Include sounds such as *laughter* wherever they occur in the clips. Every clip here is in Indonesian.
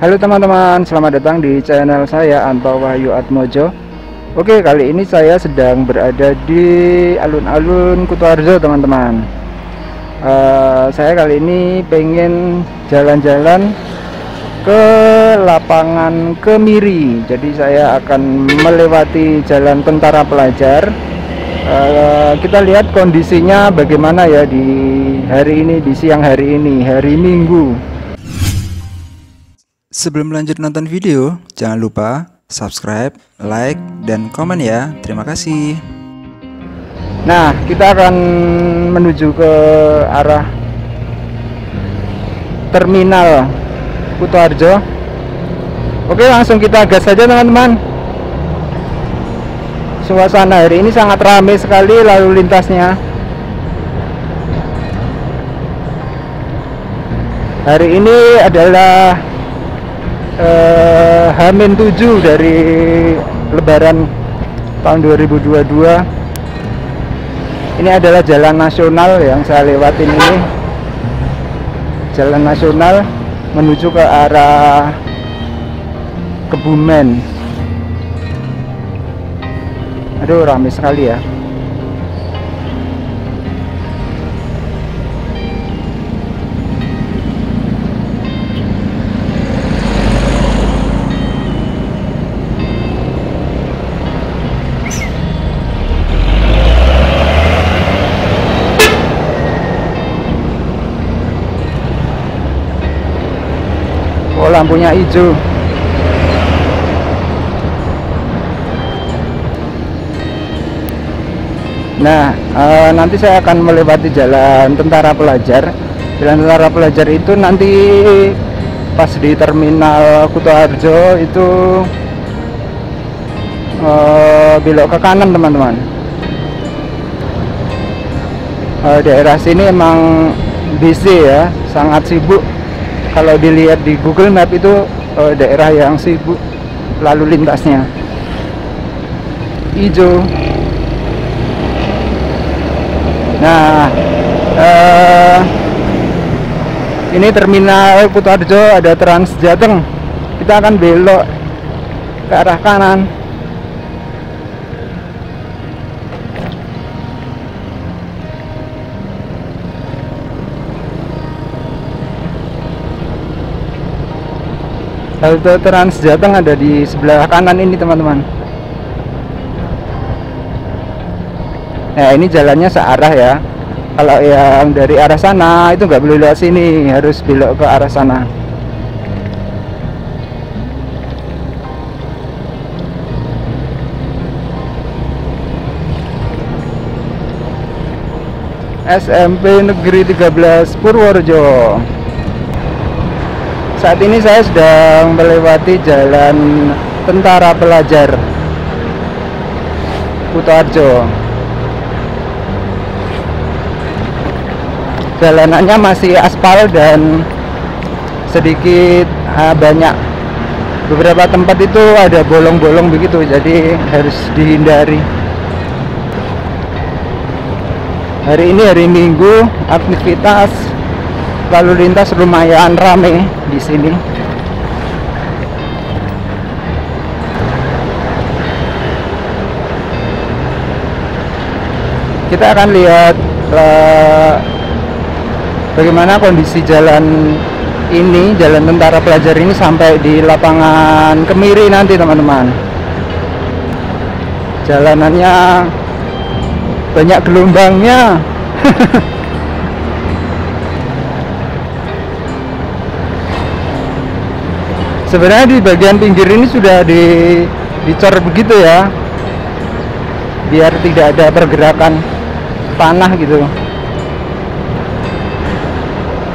Halo teman-teman, selamat datang di channel saya Anto Wahyu Atmojo. Oke, kali ini saya sedang berada di alun-alun Kutoarjo teman-teman. Uh, Saya kali ini pengen jalan-jalan ke lapangan Kemiri. Jadi saya akan melewati jalan tentara pelajar. Uh, Kita lihat kondisinya bagaimana ya di hari ini, di siang hari ini, hari Minggu Sebelum lanjut nonton video, jangan lupa subscribe, like, dan komen ya. Terima kasih. Nah, kita akan menuju ke arah terminal Kutoarjo. Oke, langsung kita gas saja teman-teman. Suasana hari ini sangat ramai sekali lalu lintasnya. Hari ini adalah eh, Hamin 7 dari Lebaran tahun 2022 ini adalah jalan nasional yang saya lewatin ini. Jalan nasional menuju ke arah Kebumen. Aduh ramai sekali ya lampunya hijau Nah, e, nanti saya akan melewati jalan tentara pelajar. Jalan tentara pelajar itu nanti pas di terminal Kutoarjo itu e, belok ke kanan, teman-teman. E, daerah sini emang busy ya, sangat sibuk kalau dilihat di Google Map itu uh, daerah yang sibuk lalu lintasnya. Hijau. Nah uh, ini terminal Kutoarjo ada Trans Jateng kita akan belok ke arah kanan halte Trans Jateng ada di sebelah kanan ini teman-teman. Nah ini jalannya searah ya. Kalau yang dari arah sana itu nggak boleh lewat sini. Harus belok ke arah sana. SMP Negeri 13 Purworejo saat ini saya sedang melewati jalan tentara pelajar Kutoarjo jalanannya masih aspal dan sedikit uh, banyak. Beberapa tempat itu ada bolong-bolong begitu jadi harus dihindari. Hari ini hari minggu aktivitas lalu lintas lumayan rame di sini. Kita akan lihat uh, bagaimana kondisi jalan ini jalan tentara pelajar ini sampai di lapangan Kemiri nanti teman-teman. Jalanannya banyak gelombangnya *laughs* sebenarnya di bagian pinggir ini sudah di dicor begitu ya. Biar tidak ada pergerakan tanah gitu.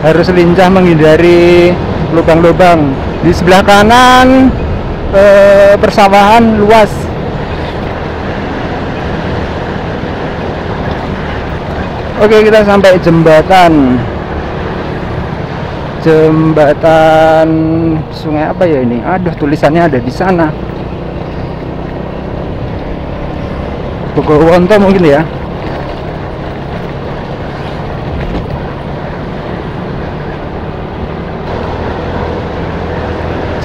Harus lincah menghindari lubang-lubang. Di sebelah kanan eh, persawahan luas. Oke kita sampai jembatan jembatan sungai apa ya ini? Aduh tulisannya ada di sana. Wonto mungkin ya.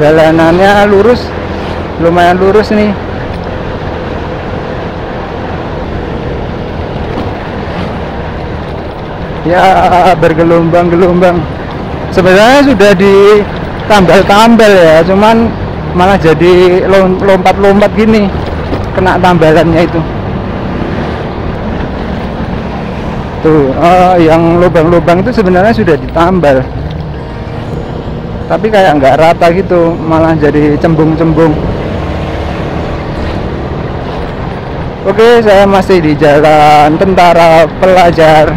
Jalanannya lurus lumayan lurus nih. Ya bergelombang-gelombang sebenarnya sudah ditambal-tambal ya cuman malah jadi lompat-lompat gini kena tambalannya itu. Tuh uh, yang lubang-lubang itu sebenarnya sudah ditambal. Tapi kayak nggak rata gitu malah jadi cembung-cembung. Oke saya masih di jalan tentara pelajar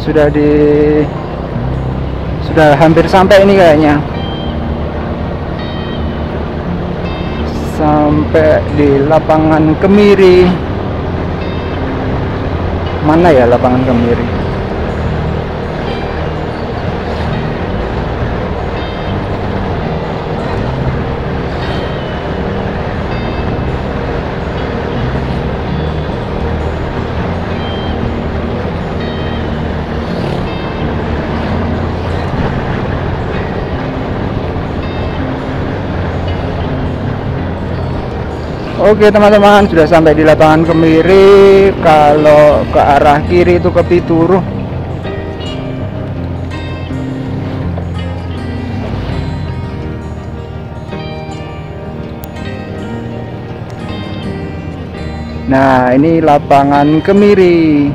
sudah di sudah hampir sampai ini kayaknya. Sampai di lapangan Kemiri. Mana ya lapangan Kemiri Oke teman-teman sudah sampai di lapangan Kemiri. Kalau ke arah kiri itu ke Pituru. Nah ini lapangan Kemiri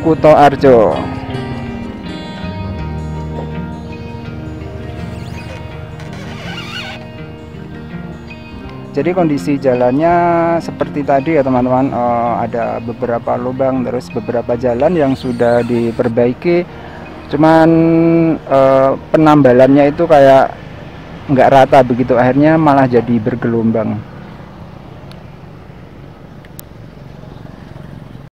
Kuto Arjo jadi kondisi jalannya seperti tadi ya teman-teman. Uh, ada beberapa lubang terus beberapa jalan yang sudah diperbaiki. Cuman uh, penambalannya itu kayak nggak rata begitu. Akhirnya malah jadi bergelombang